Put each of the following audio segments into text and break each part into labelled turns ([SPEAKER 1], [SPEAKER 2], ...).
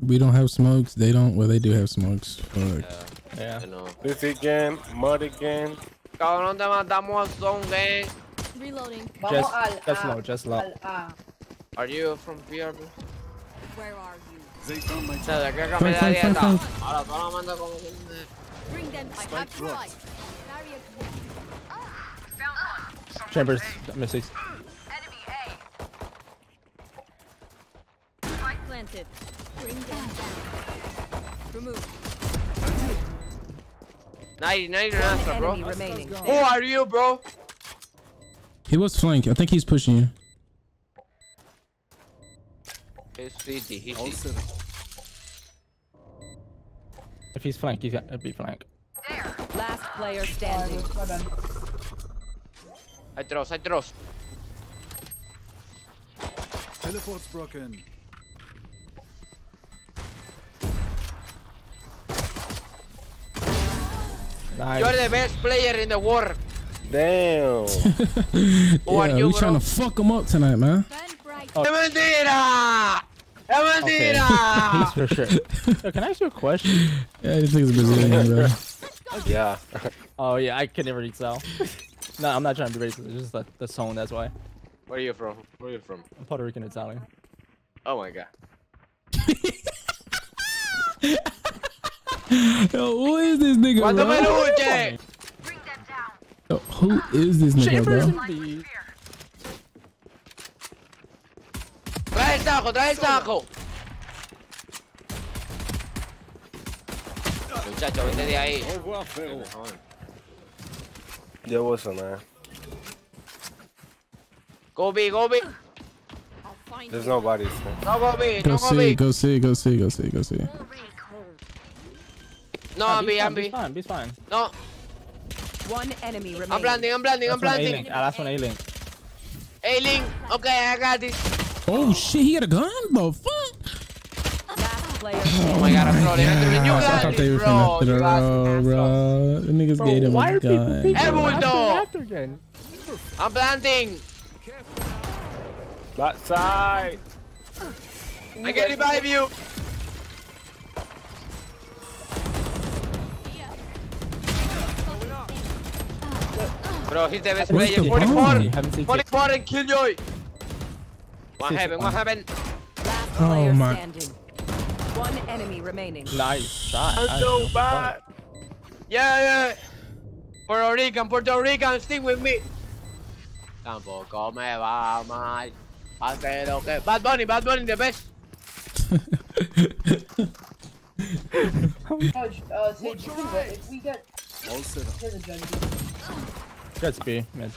[SPEAKER 1] We don't have smokes. They don't. Well, they do have smokes. Fuck.
[SPEAKER 2] Yeah.
[SPEAKER 3] I know.
[SPEAKER 4] This again, mud again.
[SPEAKER 3] Cabrón, te matamos a Zone Gang.
[SPEAKER 5] Reloading.
[SPEAKER 2] Just,
[SPEAKER 6] Vamos al
[SPEAKER 2] just
[SPEAKER 6] A,
[SPEAKER 2] low, just low.
[SPEAKER 3] Are you from here, bro?
[SPEAKER 5] Where are you?
[SPEAKER 7] They found my
[SPEAKER 3] O sea, de qué
[SPEAKER 1] Flank,
[SPEAKER 3] cambiar
[SPEAKER 1] flank, flank,
[SPEAKER 3] dieta.
[SPEAKER 1] flank.
[SPEAKER 3] Ahora tú la mandas como que...
[SPEAKER 5] Bring them. I have tried. Barrier
[SPEAKER 2] Chambers, misses.
[SPEAKER 5] planted. Bring them down. Remove.
[SPEAKER 3] 90, 90
[SPEAKER 8] One
[SPEAKER 3] answer, bro.
[SPEAKER 8] remaining.
[SPEAKER 3] Who are you, bro?
[SPEAKER 1] He was flank. I think he's pushing you.
[SPEAKER 3] He's city, he's
[SPEAKER 7] all
[SPEAKER 2] If he's flank, he's got be flank.
[SPEAKER 8] Last player standing.
[SPEAKER 6] Well done.
[SPEAKER 3] Hay trust, hay trust.
[SPEAKER 7] Teleport's broken.
[SPEAKER 2] Nice.
[SPEAKER 3] You're the best player in the world.
[SPEAKER 4] Damn.
[SPEAKER 3] Who are
[SPEAKER 1] yeah,
[SPEAKER 3] you,
[SPEAKER 1] we
[SPEAKER 3] bro?
[SPEAKER 1] trying to fuck him up tonight, man.
[SPEAKER 5] Fan.
[SPEAKER 2] Oh.
[SPEAKER 3] ¡Es mentira!
[SPEAKER 2] Okay. He's for sure. Yo, can I ask you a question?
[SPEAKER 1] Yeah, this nigga's Brazilian, bro.
[SPEAKER 4] yeah.
[SPEAKER 2] Oh yeah, I can never read Sal. no, I'm not trying to be racist. It's just the, the song, that's why.
[SPEAKER 3] Where are you from? Where are you from?
[SPEAKER 2] I'm Puerto Rican Italian.
[SPEAKER 3] Oh my god.
[SPEAKER 1] Yo, who is this nigga,
[SPEAKER 3] ¡Cuánto me
[SPEAKER 1] bro?
[SPEAKER 3] luche!
[SPEAKER 1] Yo, who is this nigga,
[SPEAKER 2] Chambers
[SPEAKER 1] bro?
[SPEAKER 2] and B.
[SPEAKER 3] ¡Trae el saco, trae el saco! Muchacho, vete de ahí.
[SPEAKER 7] Au revoir, frérot.
[SPEAKER 4] There was a man.
[SPEAKER 3] Go B, go B.
[SPEAKER 5] I'll find
[SPEAKER 4] There's
[SPEAKER 5] you.
[SPEAKER 4] nobody.
[SPEAKER 3] No go B,
[SPEAKER 1] Go
[SPEAKER 3] no go
[SPEAKER 1] see,
[SPEAKER 3] B.
[SPEAKER 1] go see, go see, go see, go see.
[SPEAKER 3] No, I'm B, I'm
[SPEAKER 2] B's fine, B's fine.
[SPEAKER 3] No,
[SPEAKER 8] One enemy remaining.
[SPEAKER 3] I'm blending, I'm blending, I'm
[SPEAKER 2] Last one
[SPEAKER 3] blending.
[SPEAKER 2] A-Link. Ah, last one A-Link.
[SPEAKER 3] Hey, Link. Okay, I got this.
[SPEAKER 1] Oh shit, he had a gun? The fuck?
[SPEAKER 8] Last
[SPEAKER 3] Oh my god, I'm trolling. You
[SPEAKER 1] Gosh, I thought they were
[SPEAKER 3] bro.
[SPEAKER 1] finna
[SPEAKER 3] You got
[SPEAKER 1] throw, bro. The niggas
[SPEAKER 2] Bro,
[SPEAKER 1] gave him a gun.
[SPEAKER 2] picking
[SPEAKER 3] Hey,
[SPEAKER 2] after-
[SPEAKER 3] bulldog.
[SPEAKER 2] after again?
[SPEAKER 3] I'm planting.
[SPEAKER 4] That side.
[SPEAKER 3] I can revive you. Bro, he's the best
[SPEAKER 1] Where's
[SPEAKER 3] player. 44.
[SPEAKER 1] bomb?
[SPEAKER 2] Haven't seen
[SPEAKER 3] 44 and Killjoy. What happened? What happened?
[SPEAKER 8] Last
[SPEAKER 1] Oh
[SPEAKER 8] player
[SPEAKER 1] my-
[SPEAKER 8] standing. One enemy remaining.
[SPEAKER 2] Nice shot.
[SPEAKER 4] I'm
[SPEAKER 2] That's
[SPEAKER 4] so bad.
[SPEAKER 3] Yeah, yeah. Puerto Rican, Puerto Rican, stick with me. Tampoco me va mal. Hace lo que. Bad Bunny, Bad Bunny, the best.
[SPEAKER 6] Judge, uh, Sage, you. If we get
[SPEAKER 7] All set up.
[SPEAKER 6] to the judge,
[SPEAKER 2] That's B. Mid.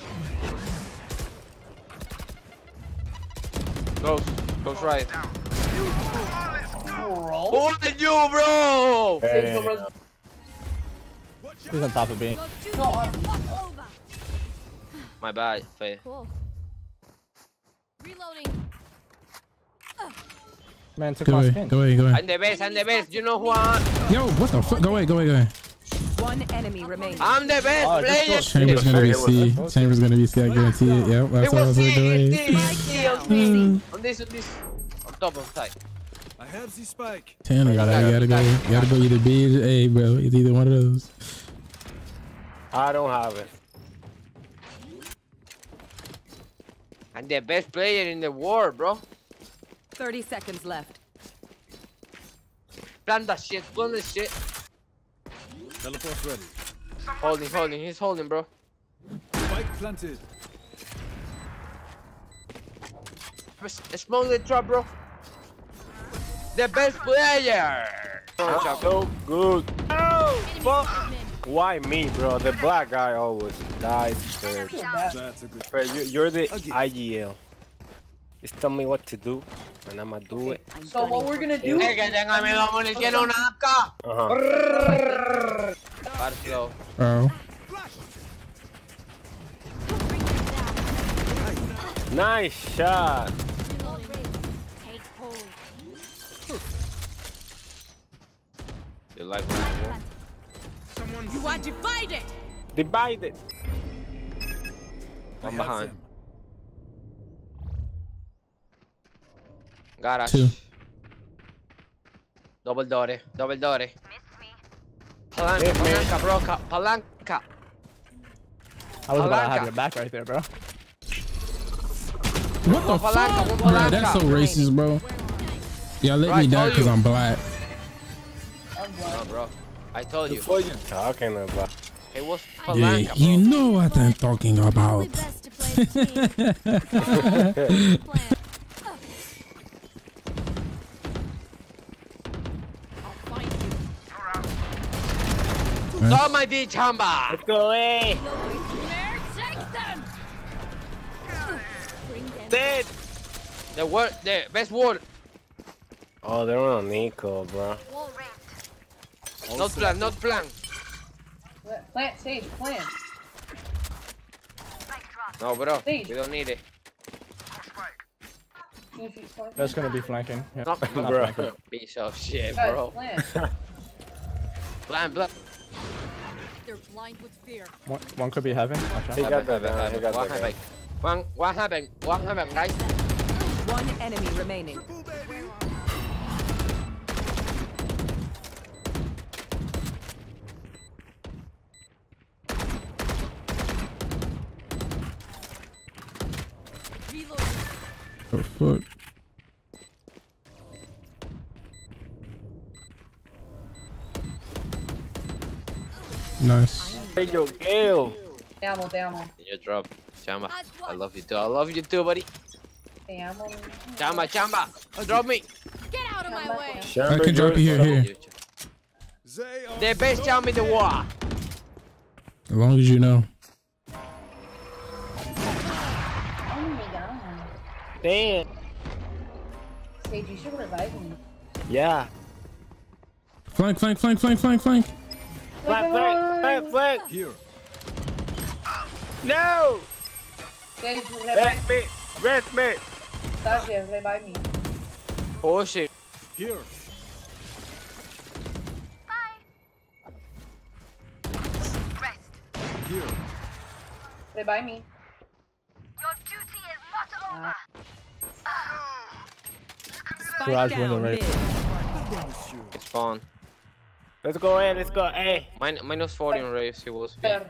[SPEAKER 3] Close, close right.
[SPEAKER 6] roll.
[SPEAKER 3] Who you, bro?
[SPEAKER 6] Sage, go run.
[SPEAKER 2] He's on top of B.
[SPEAKER 6] No, uh,
[SPEAKER 3] My bad, Faye.
[SPEAKER 5] Cool. Reloading.
[SPEAKER 2] Man took
[SPEAKER 1] Go
[SPEAKER 2] my
[SPEAKER 1] away,
[SPEAKER 2] skin.
[SPEAKER 1] go away, go away.
[SPEAKER 3] I'm the best, I'm the best. You know who I am?
[SPEAKER 1] Yo, what the fuck? Go away, go away, go away.
[SPEAKER 8] One enemy remains.
[SPEAKER 3] I'm the best
[SPEAKER 2] Oh,
[SPEAKER 3] player.
[SPEAKER 1] Chambers gonna be C. Chambers gonna be C. I guarantee it. Yep, that's what I
[SPEAKER 3] was
[SPEAKER 1] was
[SPEAKER 3] C,
[SPEAKER 1] gonna do.
[SPEAKER 3] C, C, on this, on this, on this. On top of side.
[SPEAKER 7] I have the spike.
[SPEAKER 1] Tanner, you gotta, you gotta go. You gotta go either B or A, bro. It's either one of those.
[SPEAKER 4] I don't have it.
[SPEAKER 3] I'm the best player in the world, bro.
[SPEAKER 8] 30 seconds left.
[SPEAKER 3] Plan that shit, plan that shit.
[SPEAKER 7] Teleport's ready.
[SPEAKER 3] Holding, holding, he's holding, bro.
[SPEAKER 7] Spike planted.
[SPEAKER 3] S- Smoke the trap, bro. The best player.
[SPEAKER 4] I'm so good. Oh. Why me, bro? The black guy always dies first.
[SPEAKER 7] That's a good.
[SPEAKER 4] You're the IGL. Just tell me what to do, and I'ma do it.
[SPEAKER 6] so what we're gonna do?
[SPEAKER 3] Es que tenga miedo munición una AK.
[SPEAKER 4] Uh-huh.
[SPEAKER 3] Barflow.
[SPEAKER 1] Bro.
[SPEAKER 4] Nice shot.
[SPEAKER 3] You like what I want?
[SPEAKER 5] You are divided.
[SPEAKER 4] Divided.
[SPEAKER 7] I
[SPEAKER 3] One
[SPEAKER 7] have
[SPEAKER 3] behind. Garage.
[SPEAKER 1] Two.
[SPEAKER 3] Double door, eh? double door. Eh? Palanca,
[SPEAKER 4] Hit me.
[SPEAKER 3] palanca, bro. ca- Palanca.
[SPEAKER 2] I was about to have your back right there, bro.
[SPEAKER 1] What the
[SPEAKER 3] Palanca,
[SPEAKER 1] fuck?
[SPEAKER 3] one
[SPEAKER 1] Bro, that's so racist, bro. Y'all let
[SPEAKER 3] Right,
[SPEAKER 1] me die because. I'm black.
[SPEAKER 6] I'm
[SPEAKER 3] No, bro. I told you.
[SPEAKER 4] What are you talking about?
[SPEAKER 3] It was palanca,
[SPEAKER 1] Yeah,
[SPEAKER 3] palanca,
[SPEAKER 1] you know what I'm talking about.
[SPEAKER 5] best to play the team. Plan. I'll find you.
[SPEAKER 3] Stop my D chamba.
[SPEAKER 4] Let's go, eh?
[SPEAKER 5] Nightmare, take them! Bring them
[SPEAKER 4] Dead.
[SPEAKER 3] The word, the best word.
[SPEAKER 4] Oh, they're on Nico, bro.
[SPEAKER 5] wall ranked.
[SPEAKER 3] Not plan, not plan.
[SPEAKER 6] Plant- Plant stage, plant.
[SPEAKER 3] No, bro.
[SPEAKER 6] Please.
[SPEAKER 3] We don't need it.
[SPEAKER 6] Two feet plant.
[SPEAKER 2] That's gonna be flanking. Yeah.
[SPEAKER 3] Not,
[SPEAKER 2] Not
[SPEAKER 3] not
[SPEAKER 4] Bro.
[SPEAKER 2] flanking.
[SPEAKER 3] Piece of shit, bro.
[SPEAKER 6] plant.
[SPEAKER 3] Plan, plan.
[SPEAKER 5] They're blind with fear.
[SPEAKER 2] One, one could be heaven. Watch out.
[SPEAKER 4] He got that
[SPEAKER 3] Heaven,
[SPEAKER 4] down. He
[SPEAKER 3] heaven,
[SPEAKER 4] got
[SPEAKER 3] What
[SPEAKER 4] that
[SPEAKER 3] happened? One, what happened? What happened, guys?
[SPEAKER 8] One enemy remaining.
[SPEAKER 5] Reloading.
[SPEAKER 1] The fuck? Nice.
[SPEAKER 4] Hey, yo, Gale.
[SPEAKER 6] Te amo, te amo.
[SPEAKER 3] You drop. Chamba. I love you too. I love you too, buddy.
[SPEAKER 6] Te amo.
[SPEAKER 3] Chamba, chamba. Drop me.
[SPEAKER 5] Get out of my way.
[SPEAKER 1] I can drop you here, here.
[SPEAKER 7] They are
[SPEAKER 3] The best chamba in the world.
[SPEAKER 1] As long as you know.
[SPEAKER 6] Oh my god.
[SPEAKER 4] Damn.
[SPEAKER 6] Sage, you should revive me.
[SPEAKER 4] Yeah.
[SPEAKER 1] Flank, flank, flank, flank, flank, flank.
[SPEAKER 4] Flank, flank, flank, flank.
[SPEAKER 7] here.
[SPEAKER 4] No.
[SPEAKER 6] Sage,
[SPEAKER 4] Rest me. Rest me.
[SPEAKER 6] Sasha, revive me.
[SPEAKER 3] Oh shit.
[SPEAKER 7] Here. Here.
[SPEAKER 6] Revive me.
[SPEAKER 8] Spike
[SPEAKER 2] Garage window
[SPEAKER 8] down
[SPEAKER 2] right.
[SPEAKER 3] It's fun.
[SPEAKER 4] Let's go in. Let's go. Hey.
[SPEAKER 3] Min minus 40 on raves. He was.
[SPEAKER 6] Per.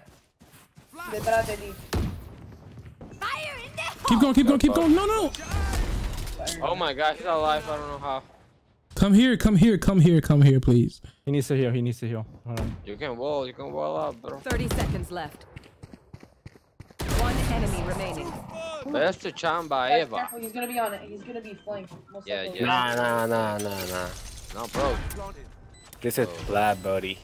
[SPEAKER 6] Detrás de ti.
[SPEAKER 5] Fire in there!
[SPEAKER 1] Keep going, keep going, keep going. No, no.
[SPEAKER 3] Oh my gosh, he's alive. I don't know how.
[SPEAKER 1] Come here, come here, come here, come here, please.
[SPEAKER 2] He needs to heal. He needs to heal. Hold on.
[SPEAKER 3] You can wall. You can wall up, bro.
[SPEAKER 8] 30 seconds left. One enemy remaining.
[SPEAKER 3] Best to chamba
[SPEAKER 6] Guys,
[SPEAKER 3] ever.
[SPEAKER 6] careful, he's gonna be on it. He's gonna be flanked. Most
[SPEAKER 3] Yeah,
[SPEAKER 6] likely.
[SPEAKER 3] yeah.
[SPEAKER 4] Nah, nah, nah, nah, nah.
[SPEAKER 3] No, bro.
[SPEAKER 4] This is oh. bad, buddy.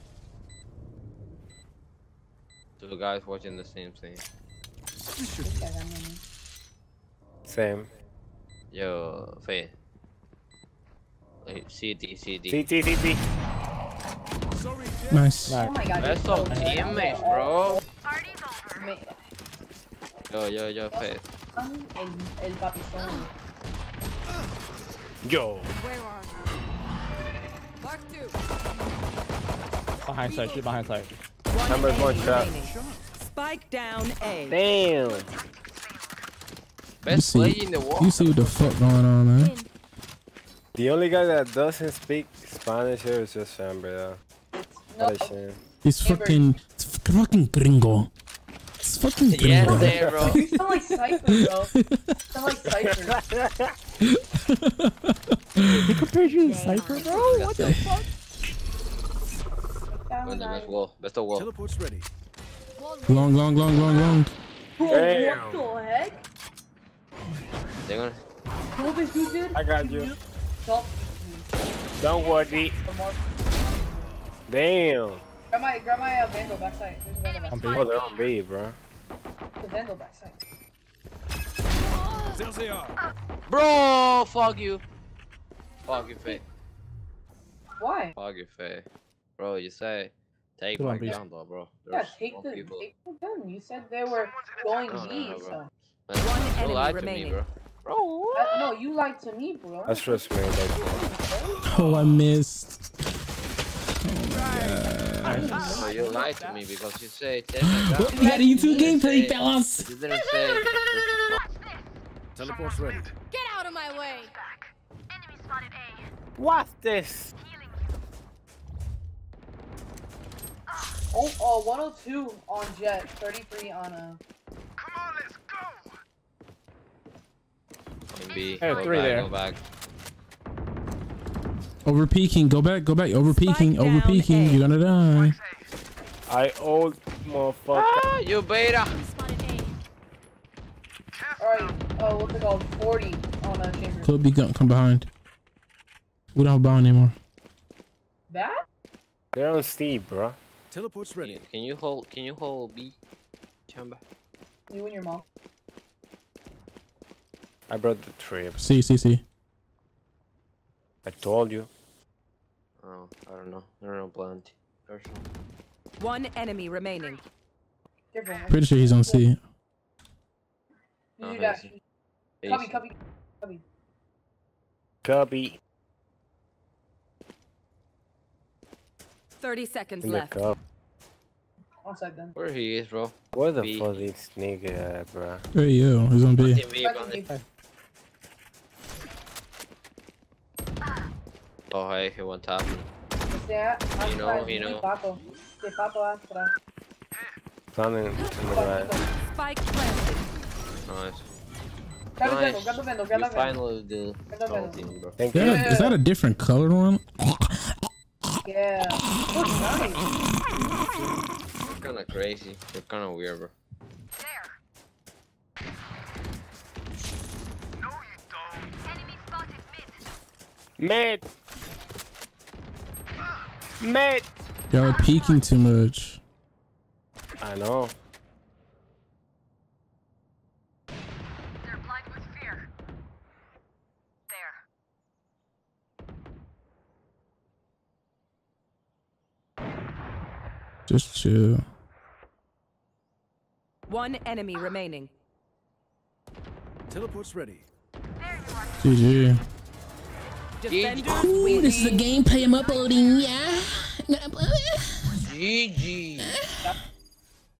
[SPEAKER 3] Two guys watching the same thing.
[SPEAKER 6] Yeah, that man.
[SPEAKER 4] Same.
[SPEAKER 3] Yo, Faye. Hey, CT, CT.
[SPEAKER 4] CT, CT.
[SPEAKER 7] Sorry, Jeff.
[SPEAKER 1] Nice.
[SPEAKER 6] Oh my god.
[SPEAKER 3] Best
[SPEAKER 6] you're so
[SPEAKER 3] teammates,
[SPEAKER 6] Oh,
[SPEAKER 3] bro. Yo, yo, yo, Faye.
[SPEAKER 6] El, el papizón.
[SPEAKER 4] Yo.
[SPEAKER 2] Behind side. Shoot behind side.
[SPEAKER 8] One
[SPEAKER 4] Number
[SPEAKER 8] enemy
[SPEAKER 4] one shot.
[SPEAKER 8] Spike down A.
[SPEAKER 4] Damn.
[SPEAKER 3] Best
[SPEAKER 1] see.
[SPEAKER 3] play in the world.
[SPEAKER 1] You see what the fuck going on, man?
[SPEAKER 4] The only guy that doesn't speak Spanish here is just Chamber, though.
[SPEAKER 6] No,
[SPEAKER 4] What a shame.
[SPEAKER 1] It's fucking, it's fucking gringo. It's fucking
[SPEAKER 3] Yes,
[SPEAKER 1] gringo.
[SPEAKER 3] there, bro.
[SPEAKER 6] you sound like Cypher, bro. You sound like Cypher.
[SPEAKER 2] He compared you to Cypher, bro. What the fuck?
[SPEAKER 3] Go in the best wall. Best of wall.
[SPEAKER 7] Teleport's ready.
[SPEAKER 1] Long, long, long, long, long.
[SPEAKER 6] Bro,
[SPEAKER 4] Damn.
[SPEAKER 6] what the heck?
[SPEAKER 3] They're gonna.
[SPEAKER 6] Kill this dude, dude.
[SPEAKER 4] I got you.
[SPEAKER 6] Stop.
[SPEAKER 4] Don't worry. Damn.
[SPEAKER 6] Grab my, grab my uh, Vandal backside. There's a Vandal
[SPEAKER 2] I'm
[SPEAKER 6] backside.
[SPEAKER 4] Oh, they're on B, bro.
[SPEAKER 6] The Vandal backside.
[SPEAKER 7] There they are.
[SPEAKER 3] Bro, fuck you. Fuck you, Faye.
[SPEAKER 6] Why?
[SPEAKER 3] Fuck you, Faye. Bro, you say take
[SPEAKER 2] Come
[SPEAKER 3] my
[SPEAKER 2] please.
[SPEAKER 3] gun, though, bro.
[SPEAKER 6] Yeah, take the,
[SPEAKER 3] people.
[SPEAKER 6] take the gun. You said they were going
[SPEAKER 3] No, no,
[SPEAKER 6] B,
[SPEAKER 3] no, bro.
[SPEAKER 6] so.
[SPEAKER 3] Man,
[SPEAKER 8] One
[SPEAKER 3] you
[SPEAKER 8] enemy
[SPEAKER 3] lied to me,
[SPEAKER 8] remaining.
[SPEAKER 3] bro. Bro,
[SPEAKER 6] Uh, no, you lied to me, bro.
[SPEAKER 4] That's just me. Like,
[SPEAKER 1] Oh, I missed.
[SPEAKER 3] No, you lied to me because you say take my gun.
[SPEAKER 1] We had E2
[SPEAKER 3] You
[SPEAKER 1] gameplay, fellas.
[SPEAKER 3] You didn't say.
[SPEAKER 7] Teleport's ready.
[SPEAKER 5] Get out of my way.
[SPEAKER 4] What's this?
[SPEAKER 6] Oh, oh, 102 on Jett, 33 on a.
[SPEAKER 3] Come on,
[SPEAKER 2] let's
[SPEAKER 3] go.
[SPEAKER 2] B, Hey, three
[SPEAKER 3] back,
[SPEAKER 2] there.
[SPEAKER 3] Back.
[SPEAKER 1] Over peeking, go back, go back, over peeking, over peeking, you're gonna die.
[SPEAKER 4] I old motherfucker.
[SPEAKER 3] Ah, you beta.
[SPEAKER 6] Alright, oh, what's it called? 40 on a chamber.
[SPEAKER 1] Could be gun, come behind. We don't have bomb anymore.
[SPEAKER 6] That?
[SPEAKER 4] They're on Steve, bro.
[SPEAKER 7] Teleport's ready.
[SPEAKER 3] Can you hold? Can you hold B? Chamber.
[SPEAKER 6] You and your mom.
[SPEAKER 4] I brought the trip.
[SPEAKER 1] See, see, see.
[SPEAKER 4] I told you.
[SPEAKER 3] Oh, I don't know. I don't know plenty. Personal.
[SPEAKER 8] One enemy remaining.
[SPEAKER 1] Pretty sure he's on C.
[SPEAKER 6] Oh, you
[SPEAKER 3] Oh,
[SPEAKER 6] do that.
[SPEAKER 3] easy.
[SPEAKER 6] Cubby,
[SPEAKER 3] Easy.
[SPEAKER 6] cubby, cubby.
[SPEAKER 4] Cubby
[SPEAKER 8] 30 seconds
[SPEAKER 4] in
[SPEAKER 8] left.
[SPEAKER 4] cup.
[SPEAKER 6] Outside then.
[SPEAKER 3] Where he is, bro?
[SPEAKER 4] Where the
[SPEAKER 3] B.
[SPEAKER 4] fuck is nigga at, bro?
[SPEAKER 1] Hey yo, he's on B.
[SPEAKER 3] Team B,
[SPEAKER 6] Back
[SPEAKER 3] Bandit.
[SPEAKER 6] to me.
[SPEAKER 3] Oh, hey, he went top.
[SPEAKER 6] Yeah,
[SPEAKER 3] You know,
[SPEAKER 6] surprised.
[SPEAKER 3] you know.
[SPEAKER 6] Paco. De
[SPEAKER 4] Planning in the right.
[SPEAKER 8] Spike planted.
[SPEAKER 3] Nice. Nice.
[SPEAKER 6] vendo,
[SPEAKER 3] You finally did
[SPEAKER 6] Gato vendo.
[SPEAKER 3] something, bro.
[SPEAKER 4] Thank
[SPEAKER 1] Yeah,
[SPEAKER 4] you.
[SPEAKER 1] is that a different color one?
[SPEAKER 6] Yeah. Oh, nice.
[SPEAKER 3] You're kinda crazy. You're kinda weird, bro.
[SPEAKER 4] Mate. Mate.
[SPEAKER 1] Y'all are peeking too much.
[SPEAKER 4] I know.
[SPEAKER 1] Just chill.
[SPEAKER 8] One enemy remaining.
[SPEAKER 7] Teleport's ready.
[SPEAKER 1] GG.
[SPEAKER 8] Defenders
[SPEAKER 1] Ooh,
[SPEAKER 8] win.
[SPEAKER 1] this is a gameplay I'm uploading, yeah.
[SPEAKER 3] GG.